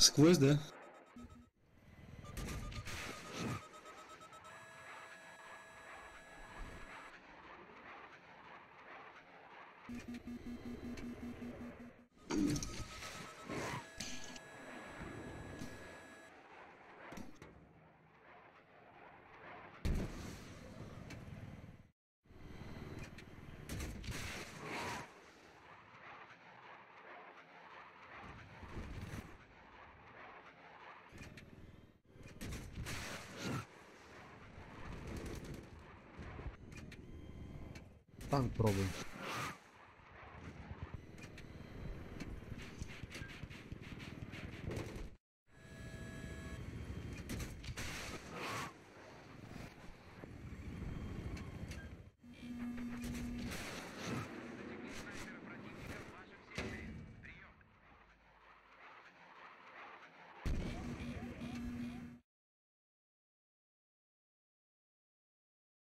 Сквозь, да? Танк пробуй.